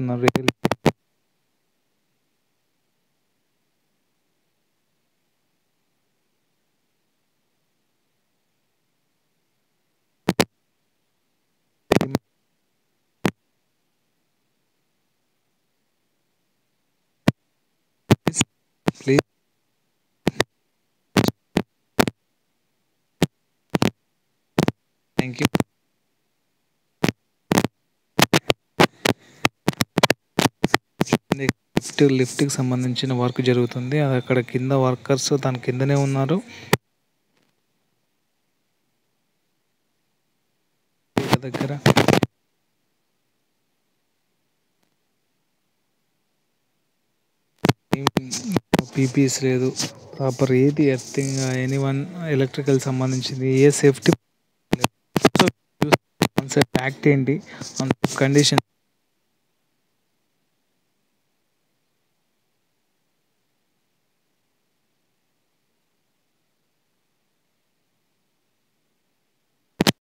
personal please. Thank you. Lift లిఫ్ట్కి సంబంధించిన work జరుగుతుంది. అక్కడ కింద వర్కర్స్ దాని కిందనే ఉన్నారు. దగ్గర. పీపీఎస్ లేదు. ప్రాపర్ ఏది ఎర్థింగ్ ఎనీ వన్ ఎలక్ట్రికల్ సంబంధించింది. ఏ సేఫ్టీ కాన్సెప్ట్ యాక్ట్ ఏంటి? కండిషన్